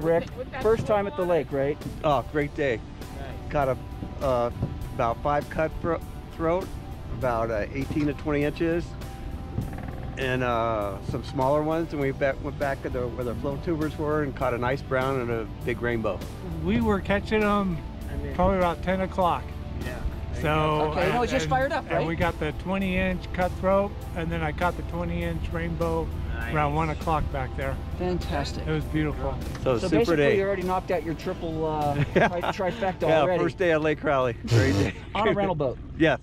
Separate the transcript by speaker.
Speaker 1: Rick, first time at the lake, right?
Speaker 2: Oh, great day. Caught a uh, about five cut throat, about uh, 18 to 20 inches, and uh, some smaller ones. And we back, went back to the, where the float tubers were and caught a nice brown and a big rainbow.
Speaker 3: We were catching them probably about 10 o'clock.
Speaker 2: Yeah.
Speaker 3: So
Speaker 1: Okay, no, it's just fired up,
Speaker 3: And
Speaker 1: right?
Speaker 3: we got the 20 inch cutthroat, and then I caught the 20 inch rainbow around one o'clock back there.
Speaker 1: Fantastic.
Speaker 3: It was beautiful.
Speaker 2: So,
Speaker 1: So
Speaker 2: super
Speaker 1: basically,
Speaker 2: day.
Speaker 1: you already knocked out your triple uh, tri- trifecta
Speaker 2: yeah,
Speaker 1: already
Speaker 2: first day at Lake Crowley. Great day.
Speaker 1: on a rental boat.
Speaker 2: Yes.